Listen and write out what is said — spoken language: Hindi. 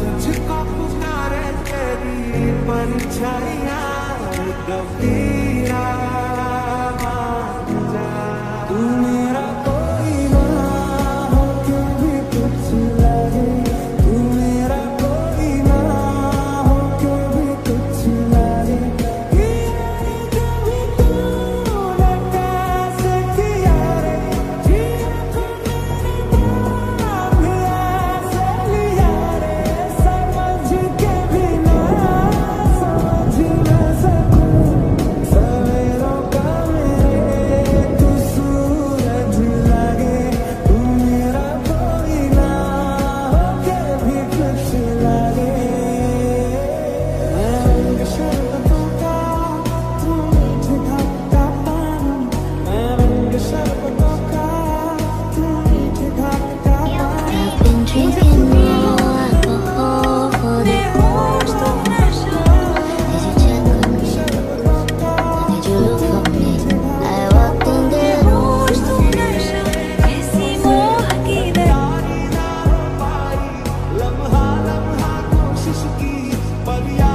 तुझको पुकारे तेरी but we